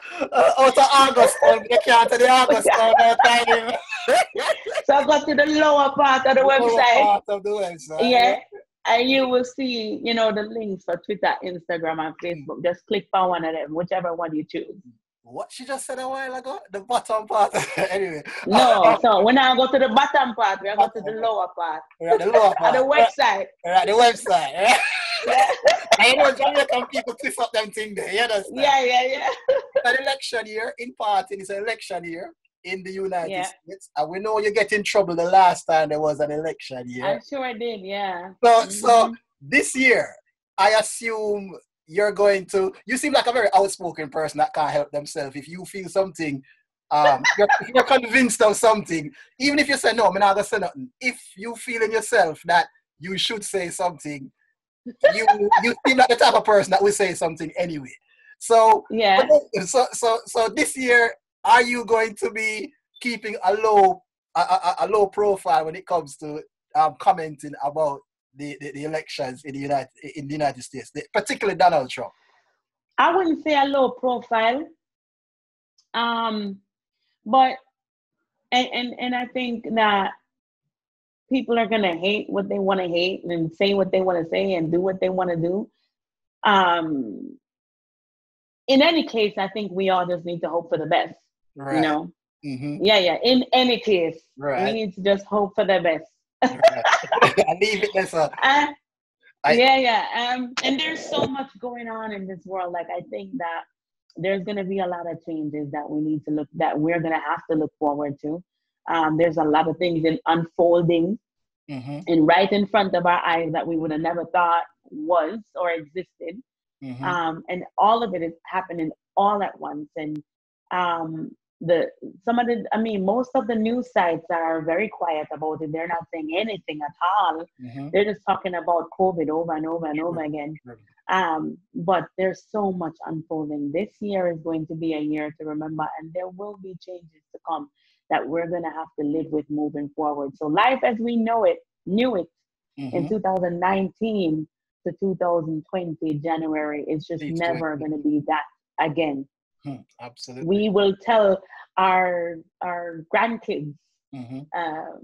out of August, um, you can't to the August, um, uh, so I got to the lower part of the, the website. part of the website. Yeah. And you will see, you know, the links for Twitter, Instagram, and mm. Facebook. Just click on one of them, whichever one you choose. What she just said a while ago? The bottom part. anyway. No, so when I go to the bottom part, we go to the lower part. We're at the lower part. at the website. We're at the website. Yeah. I know Jamaican people twist up them thing there. You understand? Yeah, yeah, yeah. an election year in part, it's an election year in the United yeah. States. And we know you get in trouble the last time there was an election year. I'm sure I did, yeah. So, mm-hmm. so this year, I assume you're going to, you seem like a very outspoken person that can't help themselves. If you feel something, um, you're, you're, convinced of something, even if you say, no, I'm not to say nothing. If you feel in yourself that you should say something, you you seem like the type of person that will say something anyway. So yeah. So so so this year are you going to be keeping a low a, a, a low profile when it comes to um, commenting about the, the, the, elections in the United in the United States, particularly Donald Trump? I wouldn't say a low profile, um, but and, and and I think that people are gonna hate what they want to hate and say what they want to say and do what they want to do. Um, in any case, I think we all just need to hope for the best. Right. You know? Mm-hmm. Yeah, yeah. In any case, right. we need to just hope for the best. I leave it there. So. Uh, I, yeah, yeah. Um, and there's so much going on in this world. Like I think that there's going to be a lot of changes that we need to look that we're going to have to look forward to. Um, there's a lot of things in unfolding mm-hmm. and right in front of our eyes that we would have never thought was or existed. Mm-hmm. Um, and all of it is happening all at once. And um, the some of the i mean most of the news sites are very quiet about it. They're not saying anything at all. Mm-hmm. they're just talking about covid over and over and over again. Um, but there's so much unfolding. This year is going to be a year to remember and there will be changes to come that we're going to have to live with moving forward. So life as we know it knew it. Mm-hmm. in 2019 to 2020 january is just never going to be that again Hmm, absolutely. We will tell our our grandkids mm-hmm. uh,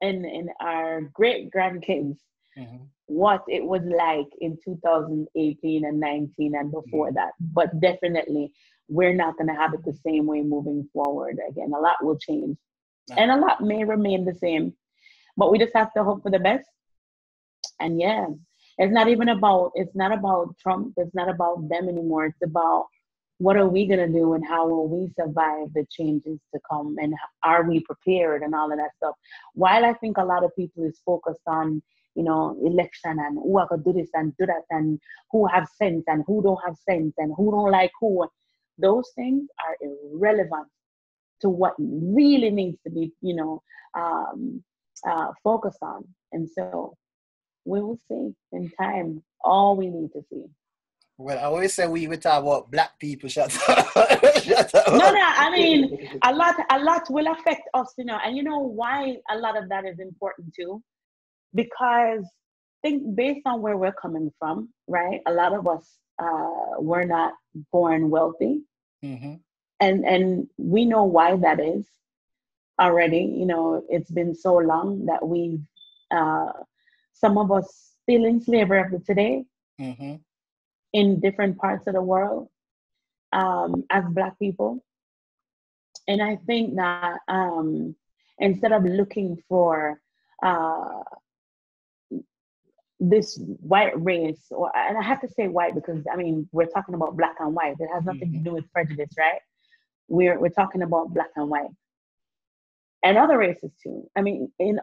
and and our great grandkids mm-hmm. what it was like in 2018 and 19 and before mm-hmm. that. But definitely, we're not going to have it the same way moving forward. Again, a lot will change, and a lot may remain the same. But we just have to hope for the best. And yeah, it's not even about it's not about Trump. It's not about them anymore. It's about what are we going to do and how will we survive the changes to come? And are we prepared and all of that stuff? While i think a lot of people is focused on you know election and who going to do this and do that and who have sense and who don't have sense and who don't like who those things are irrelevant to what really needs to be you know um, uh, focused on. And so we will see in time. All we need to see well, I always say we would talk about black people. Shut up. Shut up. No, no. I mean, a lot, a lot will affect us, you know. And you know why a lot of that is important too, because think based on where we're coming from, right? A lot of us uh, were not born wealthy, mm-hmm. and and we know why that is already. You know, it's been so long that we've uh, some of us still in slavery up to today. Mm-hmm in different parts of the world um, as Black people. And I think that um, instead of looking for uh, this white race, or and I have to say white because I mean we're talking about black and white. It has nothing mm-hmm. to do with prejudice, right? We're we're talking about black and white, and other races too. I mean, in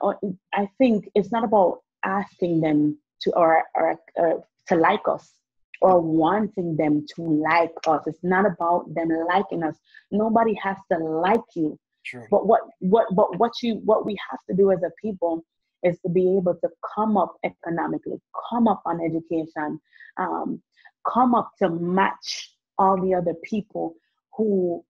I think it's not about asking them to or or, or to like us or wanting them to like us. It's not about them liking us. Nobody has to like you. True. But what what but what you what we have to do as a people is to be able to come up economically, come up on education, um, come up to match all the other people who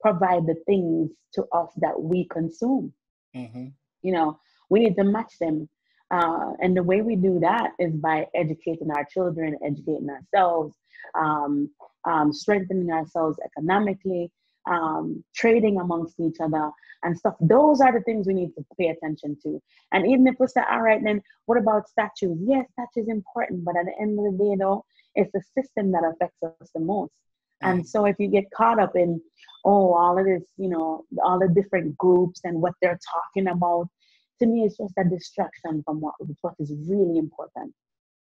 provide the things to us that we consume. Mm-hmm. You know, we need to match them uh, and the way we do that is by educating our children, educating ourselves, um, um, strengthening ourselves economically, um, trading amongst each other and stuff. Those are the things we need to pay attention to. And even if we say, all right, then what about statues? Yes, statues important, but at the end of the day, though, it's the system that affects us the most. And so if you get caught up in, oh, all of this, you know, all the different groups and what they're talking about to me it's just a distraction from what what is really important.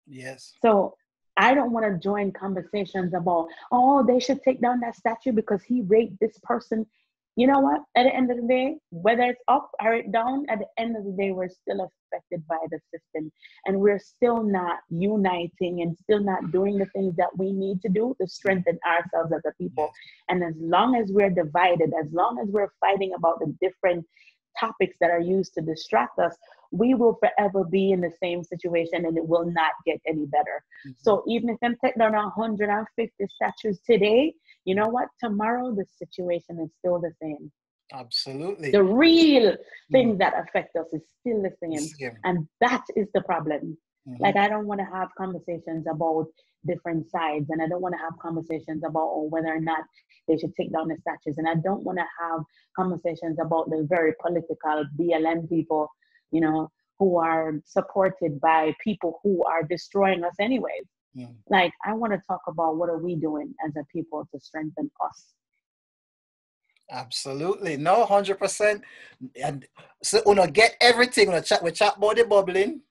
Yes. So i don't want to join conversations about oh they should take down that statue because he raped this person. You know what? At the end of the day whether it's up or down at the end of the day we're still affected by the system. And we're still not uniting and still not doing the things that we need to do to strengthen ourselves as a people. And as long as we're divided as long as we're fighting about the different topics that are used to distract us, we will forever be in the same situation and it will not get any better. Mm-hmm. So even if I'm taking down 150 statues today, you know what? Tomorrow the situation is still the same. Absolutely. The real things mm-hmm. that affect us is still the same. same. And that is the problem. Mm-hmm. Like I don't want to have conversations about different sides and I don't want to have conversations about oh, whether or not they should take down the statues. And I don't want to have conversations about the very political BLM people, you know, who are supported by people who are destroying us anyways. Mm. Like I want to talk about what are we doing as a people to strengthen us. Absolutely, no, hundred percent. And so, we to get everything. We chat, we chat about the bubbling.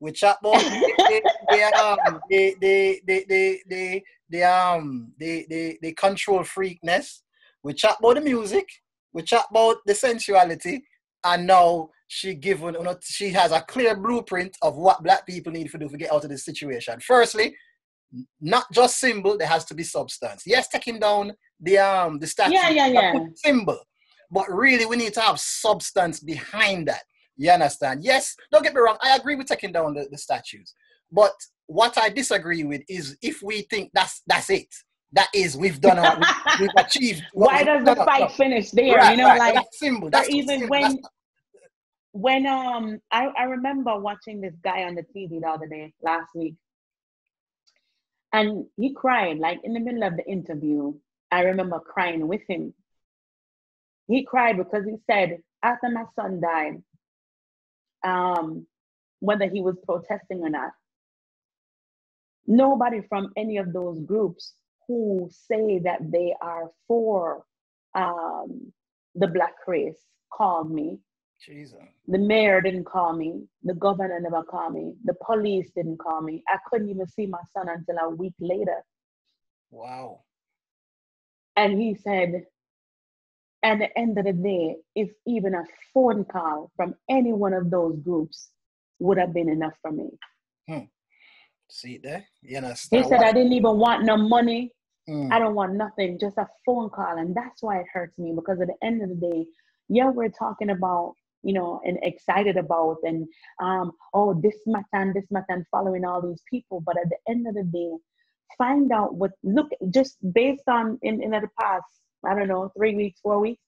We chat about the, the, um, the, the, the, the, the, the um the the, the control freakness. We chat about the music. We chat about the sensuality, and now she given you know, she has a clear blueprint of what black people need to do to get out of this situation. Firstly, not just symbol, there has to be substance. Yes, taking down the um the statue, yeah, yeah, yeah. symbol, but really we need to have substance behind that. You understand? Yes, don't get me wrong. I agree with taking down the, the statues, but what I disagree with is if we think that's that's it. That is, we've done what we, we've achieved. Why does the fight no. finish there? Right, you know, right. like that's symbol. That's even symbol. when that's when um I, I remember watching this guy on the TV the other day last week, and he cried like in the middle of the interview. I remember crying with him. He cried because he said after my son died, um, whether he was protesting or not, nobody from any of those groups who say that they are for um, the black race called me. Jesus. The mayor didn't call me. The governor never called me. The police didn't call me. I couldn't even see my son until a week later. Wow. And he said, at the end of the day, if even a phone call from any one of those groups would have been enough for me. Hmm. See there? You know, he said, I didn't even want no money. Mm. I don't want nothing, just a phone call. And that's why it hurts me because at the end of the day, yeah, we're talking about, you know, and excited about and um, oh, this matter and this matter and following all these people. But at the end of the day, find out what look just based on in, in the past, I don't know, three weeks, four weeks,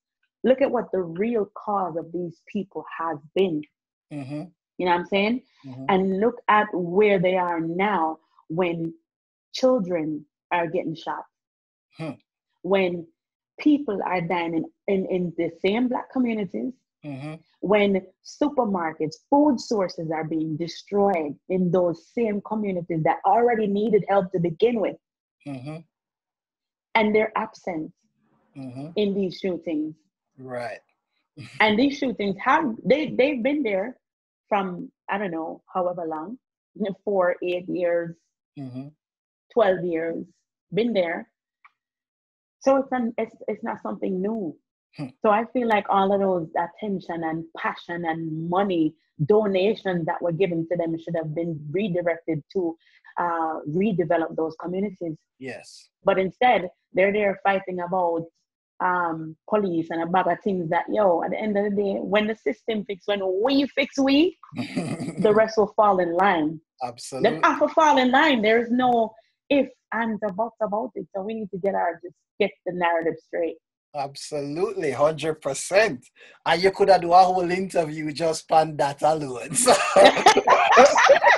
look at what the real cause of these people has been. Mm-hmm. You know what I'm saying? Mm-hmm. And look at where they are now when children are getting shot. Hmm. When people are dying in, in, in the same black communities, mm-hmm. when supermarkets, food sources are being destroyed in those same communities that already needed help to begin with. Mm-hmm. And they're absent mm-hmm. in these shootings. Right. and these shootings have they they've been there from I don't know however long, four, eight years, mm-hmm. twelve years, been there. So it's an, it's it's not something new. Hmm. So I feel like all of those attention and passion and money donations that were given to them should have been redirected to uh, redevelop those communities. Yes. But instead, they're there fighting about um, police and a bag of things that, yo, at the end of the day, when the system fix, when we fix we, the rest will fall in line. Absolutely. Have to fall in line. There's no if and the buts about it. So we need to get our, just get the narrative straight. Absolutely, hundred percent. And you could have do a whole interview just on that alone. So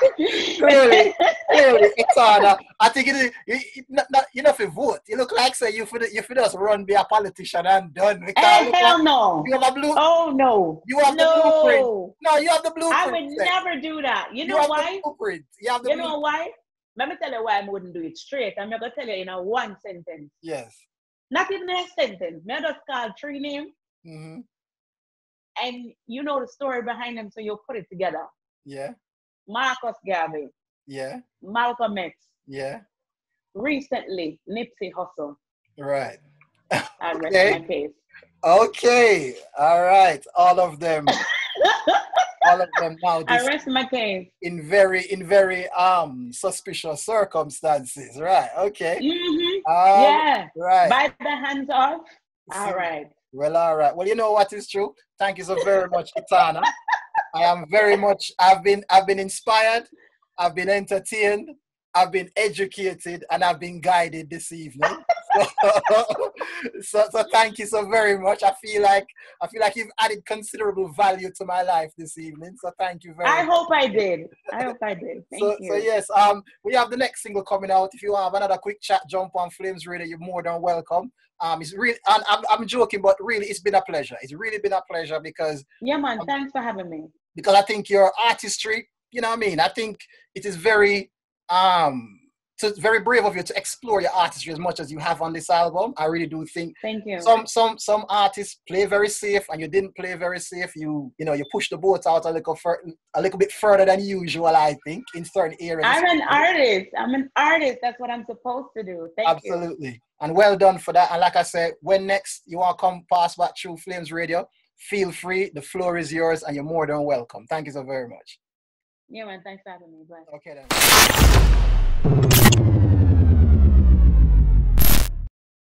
clearly, clearly, it's on. Uh, I think it is. You, you, not, you know, if you vote, you look like say you for you for just run be a politician and done. Hey, hell like, no. You have a blue. Oh no. You have no. the blueprint. No, you have the blueprint. I would never do that. You know you why? blueprint. You have the. You know why? Let me tell you why I wouldn't do it straight. I'm gonna tell you in a one sentence. Yes. Not even a sentence. Me just call three names. Mm-hmm. And you know the story behind them, so you'll put it together. Yeah. Marcus Garvey. Yeah. Malcolm X. Yeah. Recently, Nipsey Hussle. Right. I rest okay. my case. Okay. All right. All of them. all of them now. I rest my case. In very, in very um suspicious circumstances, right? Okay. Mm-hmm. Um, yeah. Right. By the hands of. All right. Well, all right. Well, you know what is true. Thank you so very much, Etana. I am very much. I've been. I've been inspired. I've been entertained. I've been educated, and I've been guided this evening. so, so thank you so very much. I feel like I feel like you've added considerable value to my life this evening. So thank you very much. I much. hope I did. I hope I did. Thank so, you. So yes, um we have the next single coming out. If you have another quick chat, jump on Flames Radio, you're more than welcome. Um, it's really, and I'm, I'm joking, but really, it's been a pleasure. It's really been a pleasure because. Yeah, man. Um, thanks for having me. Because I think your artistry, you know what I mean. I think it is very um so it's very brave of you to explore your artistry as much as you have on this album. I really do think. Thank you. Some some some artists play very safe, and you didn't play very safe. You you know you push the boat out a little fur- a little bit further than usual. I think in certain areas. I'm an artist. I'm an artist. That's what I'm supposed to do. Thank Absolutely. you. Absolutely. And well done for that. And like I said, when next you want to come pass back through Flames Radio, feel free. The floor is yours, and you're more than welcome. Thank you so very much. Yeah, man. Thanks for having me. Bye. Okay then.